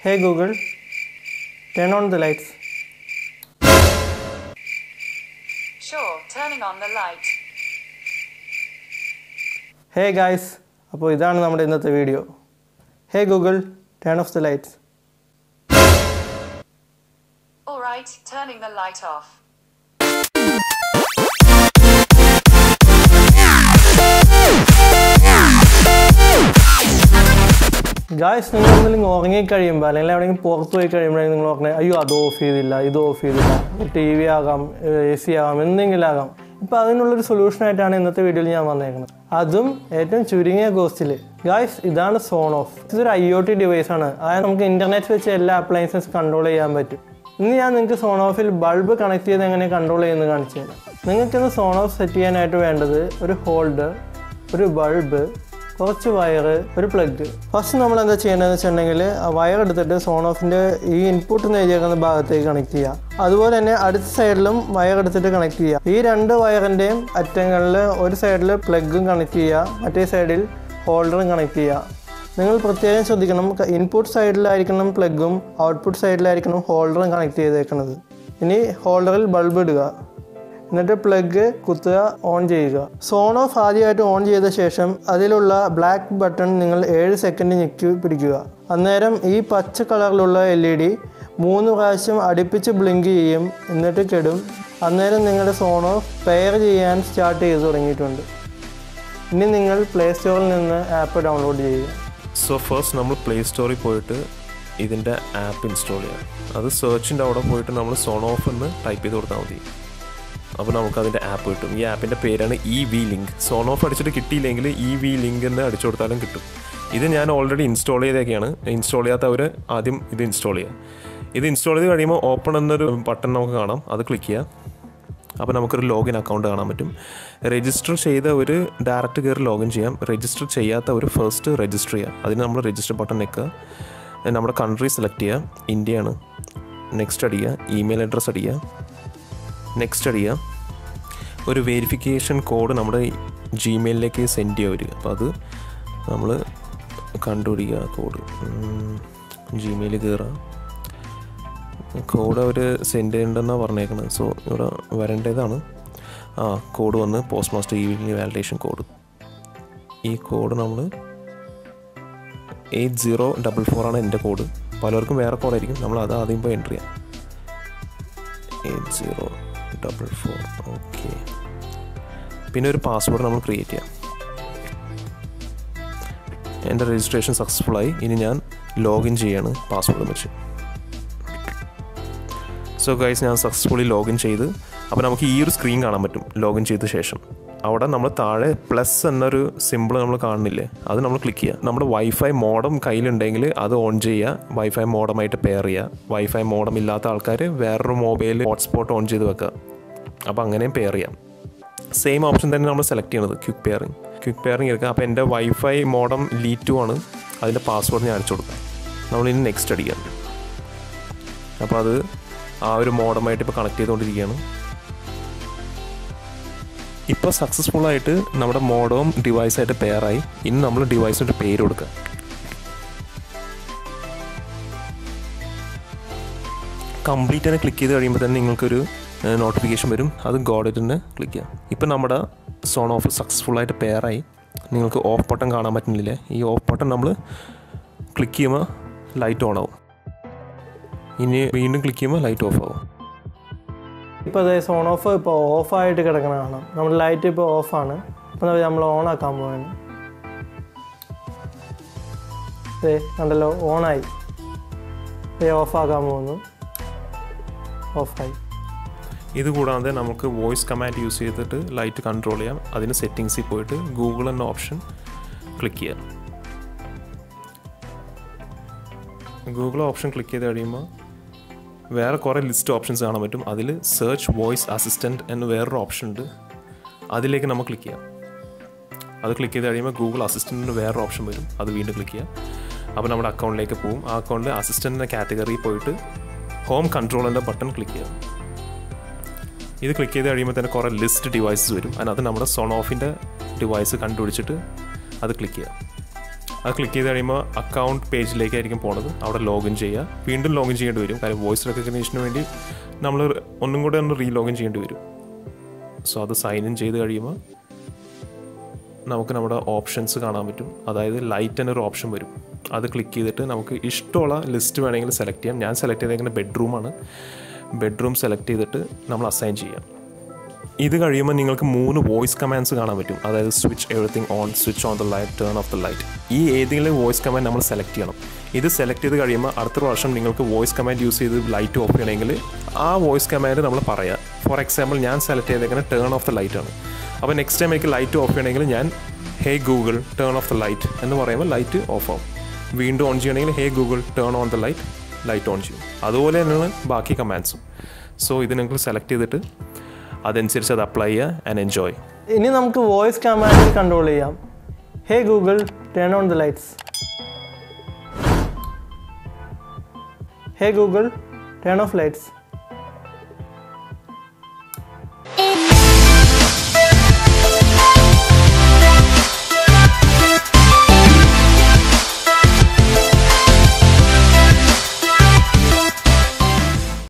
Hey Google, turn on the lights. Sure, turning on the light. Hey guys അപ്പോൾ ഇതാണ് നമ്മുടെ ഇന്നത്തെ video hey Google turn off the lights Alright, turning the light off. Guys നിങ്ങൾ എന്തെങ്കിലും ഉറങ്ങിക്കഴിയുമ്പോൾ അല്ലെങ്കിൽ എവിടെയെങ്കിലും പുറത്ത് പോയി കഴിയുമ്പോഴാണ് നിങ്ങൾ ഓർക്കണേ അയ്യോ അത് ഓഫ് ചെയ്തില്ല ഇത് ഓഫ് ചെയ്തില്ല. ടി വി ആകാം എ സി ആകാം എന്തെങ്കിലും ആകാം. ഇപ്പം അതിനുള്ളൊരു സൊല്യൂഷനായിട്ടാണ് ഇന്നത്തെ വീഡിയോയിൽ ഞാൻ വന്നേക്കുന്നത്. അതും ഏറ്റവും ചുരുങ്ങിയ കോസ്റ്റിൽ ഗായ്സ് ഇതാണ് സോൺ ഓഫ് ഇതൊരു ഐ ഒ ടി ഡിവൈസ് ആണ്. അതായത് നമുക്ക് ഇന്റർനെറ്റ് വെച്ച് എല്ലാ അപ്ലയൻസസ് കൺട്രോൾ ചെയ്യാൻ പറ്റും. ഇന്ന് ഞാൻ നിങ്ങൾക്ക് സോൺ ഓഫിൽ ബൾബ് കണക്ട് ചെയ്ത് എങ്ങനെ കൺട്രോൾ ചെയ്യുന്നത് കാണിച്ചു തരാം. നിങ്ങൾക്കിന്ന് സോൺ ഓഫ് സെറ്റ് ചെയ്യാനായിട്ട് വേണ്ടത് ഒരു ഹോൾഡർ ഒരു ബൾബ് കുറച്ച് വയറ് ഒരു പ്ലഗ് ഫസ്റ്റ് നമ്മൾ എന്താ ചെയ്യേണ്ടതെന്ന് വെച്ചിട്ടുണ്ടെങ്കിൽ വയർ എടുത്തിട്ട് സോൺ ഓഫിന്റെ ഈ ഇൻപുട്ട് എഴുതിയേക്കുന്ന ഭാഗത്തേക്ക് കണക്ട് ചെയ്യുക അതുപോലെ തന്നെ അടുത്ത സൈഡിലും വയർ എടുത്തിട്ട് കണക്ട് ചെയ്യുക ഈ രണ്ട് വയറിന്റെയും അറ്റങ്ങളിൽ ഒരു സൈഡിൽ പ്ലഗും കണക്ട് ചെയ്യുക മറ്റേ സൈഡിൽ ഹോൾഡറും കണക്ട് ചെയ്യുക നിങ്ങൾ പ്രത്യേകം ശ്രദ്ധിക്കണം ഇൻപുട്ട് സൈഡിലായിരിക്കണം പ്ലഗും ഔട്ട്പുട്ട് സൈഡിലായിരിക്കണം ഹോൾഡറും കണക്ട് ചെയ്തേക്കുന്നത് ഇനി ഹോൾഡറിൽ ബൾബ് ഇടുക. എന്നിട്ട് പ്ലഗ് കുത്തുക ഓൺ ചെയ്യുക. സോൺ ഓഫ് ആദ്യമായിട്ട് ഓൺ ചെയ്ത ശേഷം അതിലുള്ള ബ്ലാക്ക് ബട്ടൺ നിങ്ങൾ ഏഴ് സെക്കൻഡ് ഞെക്കി പിടിക്കുക. അന്നേരം ഈ പച്ച കളറിലുള്ള എൽ ഇ ഡി മൂന്ന് പ്രാവശ്യം അടുപ്പിച്ച് ബ്ലിങ്ക് ചെയ്യും എന്നിട്ട് കെടും. അന്നേരം നിങ്ങളുടെ സോൺ ഓഫ് പെയർ ചെയ്യാൻ സ്റ്റാർട്ട് ചെയ്ത് തുടങ്ങിയിട്ടുണ്ട്. ഇനി നിങ്ങൾ പ്ലേ സ്റ്റോറിൽ നിന്ന് ആപ്പ് ഡൗൺലോഡ് ചെയ്യുക. സോ ഫസ്റ്റ് നമ്മൾ പ്ലേ സ്റ്റോറിൽ പോയിട്ട് ഇതിന്റെ ആപ്പ് ഇൻസ്റ്റാൾ ചെയ്യാം അത് സെർച്ചിന്റെ അവിടെ പോയിട്ട് നമ്മൾ സോൺ ഓഫ് എന്ന് ടൈപ്പ് ചെയ്ത് കൊടുത്താൽ മതി. അപ്പോൾ നമുക്ക് അതിന്റെ ആപ്പ് കിട്ടും. ഈ ആപ്പിന്റെ പേരാണ് eWeLink Sonoff അടിച്ചിട്ട് കിട്ടിയില്ലെങ്കിൽ ഇ വി ലിങ്ക് എന്ന് അടിച്ചു കൊടുത്താലും കിട്ടും. ഇത് ഞാൻ ഓൾറെഡി ഇൻസ്റ്റാൾ ചെയ്തൊക്കെയാണ് ഇൻസ്റ്റാൾ ചെയ്യാത്തവർ ആദ്യം ഇത് ഇൻസ്റ്റാൾ ചെയ്യുക. ഇത് ഇൻസ്റ്റാൾ ചെയ്ത് കഴിയുമ്പോൾ ഓപ്പൺ എന്നൊരു ബട്ടൺ നമുക്ക് കാണാം. അത് ക്ലിക്ക് ചെയ്യുക. അപ്പോൾ നമുക്കൊരു ലോഗിൻ അക്കൗണ്ട് കാണാൻ പറ്റും. രജിസ്റ്റർ ചെയ്ത ഒരു ഡയറക്റ്റ് കയറി ലോഗിൻ ചെയ്യാം. രജിസ്റ്റർ ചെയ്യാത്ത ഒരു ഫസ്റ്റ് രജിസ്റ്റർ ചെയ്യുക. അതിന് നമ്മൾ രജിസ്റ്റർ ബട്ടൺ നിൽക്കുക നമ്മുടെ കൺട്രി സെലക്ട് ചെയ്യുക. ഇന്ത്യയാണ്. നെക്സ്റ്റ് അടിക്കുക. ഇമെയിൽ അഡ്രസ്സ് അടിക്കുക. നെക്സ്റ്റ് അടിക്കുക ഒരു വെരിഫിക്കേഷൻ കോഡ് നമ്മുടെ ജിമെയിലിലേക്ക് സെൻഡ് ചെയ്യുക വരിക. അപ്പോൾ അത് നമ്മൾ കണ്ടുപിടിക്കുക കോഡ് ജിമെയിൽ കയറുക കോഡ് അവർ സെൻഡ് ചെയ്യേണ്ടതെന്നാണ് പറഞ്ഞേക്കുന്നത് സോ ഇവിടെ വരേണ്ടതാണ്. ആ കോഡ് വന്ന് post master e validation code ഈ കോഡ് നമ്മൾ എയ്റ്റ് സീറോ ഡബിൾ ഫോർ ആണ് എന്റെ കോഡ് പലർക്കും വേറെ കോഡായിരിക്കും നമ്മൾ അത് ആദ്യം പോയി എന്റർ ചെയ്യാം. Eight zero double four okay പിന്നെ ഒരു പാസ്വേഡ് നമ്മൾ ക്രിയേറ്റ് ചെയ്യാം. എന്റെ രജിസ്ട്രേഷൻ സക്സസ്ഫുള്ളായി ഇനി ഞാൻ ലോഗിൻ ചെയ്യാണ് പാസ്വേഡ് വെച്ച്. സോ ഗൈസ് ഞാൻ സക്സസ്ഫുള്ളി ലോഗിൻ ചെയ്ത്. അപ്പോൾ നമുക്ക് ഈ ഒരു സ്ക്രീൻ കാണാൻ പറ്റും ലോഗിൻ ചെയ്ത ശേഷം. അവിടെ നമ്മൾ താഴെ പ്ലസ് എന്നൊരു സിമ്പിൾ നമ്മൾ കാണുന്നില്ലേ? അത് നമ്മൾ ക്ലിക്ക് ചെയ്യുക. നമ്മുടെ വൈഫൈ മോഡം കയ്യിലുണ്ടെങ്കിൽ അത് ഓൺ ചെയ്യുക. വൈഫൈ മോഡമായിട്ട് പെയർ ചെയ്യുക. വൈഫൈ മോഡം ഇല്ലാത്ത ആൾക്കാർ വേറൊരു മൊബൈൽ ഹോട്ട്സ്പോട്ട് ഓൺ ചെയ്ത് വെക്കുക. അപ്പോൾ അങ്ങനെയും പെയർ ചെയ്യാം. സെയിം ഓപ്ഷൻ തന്നെ നമ്മൾ സെലക്ട് ചെയ്യണത് ക്വിക്ക് പെയറിങ് ക്വിക്ക് പെയറിങ് എടുക്കുക. അപ്പോൾ എന്റെ വൈഫൈ മോഡം ലീ ടു ആണ്. അതിന്റെ പാസ്വേഡ് ഞാൻ അടിച്ചു കൊടുക്കാം. ഇനി നെക്സ്റ്റ് അടിക്കാം. അപ്പോൾ അത് ആ ഒരു മോഡമായിട്ട് ഇപ്പോൾ കണക്ട് ചെയ്തുകൊണ്ടിരിക്കുകയാണ്. ഇപ്പോൾ സക്സസ്ഫുൾ ആയിട്ട് നമ്മുടെ മോഡവും ഡിവൈസായിട്ട് പെയറായി ഇനി നമ്മൾ ഡിവൈസിന്റെ പേര് കൊടുക്കുക കംപ്ലീറ്റ് തന്നെ ക്ലിക്ക് ചെയ്ത് കഴിയുമ്പോൾ തന്നെ നിങ്ങൾക്കൊരു നോട്ടിഫിക്കേഷൻ വരും. അത് ഗോഡറ്റിന് ക്ലിക്ക് ചെയ്യാം. ഇപ്പം നമ്മുടെ സോൺ ഓഫ് സക്സസ്ഫുള്ളായിട്ട് പെയറായി നിങ്ങൾക്ക് ഓഫ് ബട്ടൺ കാണാൻ പറ്റുന്നില്ലേ? ഈ ഓഫ് ബട്ടൺ നമ്മൾ ക്ലിക്ക് ചെയ്യുമ്പോൾ ലൈറ്റ് ഓൺ ആവും. ഇനി വീണ്ടും ക്ലിക്ക് ചെയ്യുമ്പോൾ ലൈറ്റ് ഓഫ് ആവും. ഇപ്പോൾ അതായത് സോൺ ഓഫ് ഇപ്പോൾ ഓഫായിട്ട് കിടക്കണ കാണാം. നമ്മുടെ ലൈറ്റ് ഇപ്പോൾ ഓഫാണ് ഇപ്പം നമ്മൾ ഓൺ ആക്കാൻ പോവാണ്. അതെ കണ്ടല്ലോ ഓണായി ഏ ഓഫാക്കാൻ പോകുന്നു. ഓഫായി ഇത് കൂടാതെ നമുക്ക് വോയിസ് കമാൻഡ് യൂസ് ചെയ്തിട്ട് ലൈറ്റ് കൺട്രോൾ ചെയ്യാം. അതിന് സെറ്റിങ്സിൽ പോയിട്ട് ഗൂഗിൾ എന്ന ഓപ്ഷൻ ക്ലിക്ക് ചെയ്യാം. ഗൂഗിൾ ഓപ്ഷൻ ക്ലിക്ക് ചെയ്ത് കഴിയുമ്പോൾ വേറെ കുറേ ലിസ്റ്റ് ഓപ്ഷൻസ് കാണാൻ പറ്റും. അതിൽ സെർച്ച് വോയിസ് അസിസ്റ്റന്റ് എന്ന് വേറൊരു ഓപ്ഷൻ ഉണ്ട്. അതിലേക്ക് നമ്മൾ ക്ലിക്ക് ചെയ്യാം. അത് ക്ലിക്ക് ചെയ്ത് കഴിയുമ്പോൾ ഗൂഗിൾ അസിസ്റ്റന്റിന് വേറൊരു ഓപ്ഷൻ വരും. അത് വീണ്ടും ക്ലിക്ക് ചെയ്യാം. അപ്പോൾ നമ്മുടെ അക്കൗണ്ടിലേക്ക് പോകും ആ അക്കൗണ്ടിൽ അസിസ്റ്റന്റിന്റെ കാറ്റഗറിയിൽ പോയിട്ട് ഹോം കൺട്രോളിന്റെ ബട്ടൺ ക്ലിക്ക് ചെയ്യാം. ഇത് ക്ലിക്ക് ചെയ്ത് കഴിയുമ്പോൾ തന്നെ കുറേ ലിസ്റ്റ് ഡിവൈസസ് വരും. അതിനകത്ത് നമ്മുടെ സോൺ ഓഫിന്റെ ഡിവൈസ് കണ്ടുപിടിച്ചിട്ട് അത് ക്ലിക്ക് ചെയ്യാം. അത് ക്ലിക്ക് ചെയ്ത് കഴിയുമ്പോൾ അക്കൗണ്ട് പേജിലേക്കായിരിക്കും പോണത്. അവിടെ ലോഗിൻ ചെയ്യുക. വീണ്ടും ലോഗിൻ ചെയ്യേണ്ടി വരും. കാര്യം വോയിസ് റെക്കഗ്നേഷന് വേണ്ടി നമ്മൾ ഒന്നും കൂടെ ഒന്ന് റീലോഗിൻ ചെയ്യേണ്ടി വരും. സോ അത് സൈൻ ഇൻ ചെയ്ത് കഴിയുമ്പോൾ നമുക്ക് നമ്മുടെ ഓപ്ഷൻസ് കാണാൻ പറ്റും. അതായത് ലൈറ്റ് എന്നൊരു ഓപ്ഷൻ വരും. അത് ക്ലിക്ക് ചെയ്തിട്ട് നമുക്ക് ഇഷ്ടമുള്ള ലിസ്റ്റ് വേണമെങ്കിൽ സെലക്ട് ചെയ്യാം. ഞാൻ സെലക്ട് ചെയ്തേക്കുന്ന ബെഡ്റൂമാണ് ബെഡ്റൂം സെലക്ട് ചെയ്തിട്ട് നമ്മൾ അസൈൻ ചെയ്യാം. ഇത് കഴിയുമ്പോൾ നിങ്ങൾക്ക് മൂന്ന് വോയിസ് കമാൻഡ്സ് കാണാൻ പറ്റും. അതായത് switch everything on switch on the light turn off the light ഈ ഏതെങ്കിലും വോയിസ് കമാൻഡ് നമ്മൾ സെലക്ട് ചെയ്യണം. ഇത് സെലക്ട് ചെയ്ത് കഴിയുമ്പോൾ അടുത്ത പ്രാവശ്യം നിങ്ങൾക്ക് വോയിസ് കമാൻഡ് യൂസ് ചെയ്ത് ലൈറ്റ് ഓഫ് ചെയ്യണമെങ്കിൽ ആ വോയിസ് കമാൻഡ് നമ്മൾ പറയാം. ഫോർ എക്സാമ്പിൾ ഞാൻ സെലക്ട് ചെയ്തേക്കുന്നത് ടേൺ ഓഫ് ദ ലൈറ്റ് ആണ്. അപ്പോൾ നെക്സ്റ്റ് ടൈം എനിക്ക് ലൈറ്റ് ഓഫ് ചെയ്യണമെങ്കിൽ ഞാൻ hey Google turn off the light എന്ന് പറയുമ്പോൾ ലൈറ്റ് ഓഫ് ആവും. വീണ്ടും ഓൺ ചെയ്യണമെങ്കിൽ hey Google turn on the light light on ചെയ്യും. അതുപോലെ തന്നെയാണ് ബാക്കി കമാൻഡ്സും സോ ഇത് നിങ്ങൾ സെലക്ട് ചെയ്തിട്ട് അതനുസരിച്ച് അത് അപ്ലൈ ചെയ്യുക ആൻഡ് എൻജോയ് ഇനി നമുക്ക് വോയിസ് കമാൻഡിൽ കൺട്രോൾ ചെയ്യാം. Hey Google turn on the lights hey Google turn off lights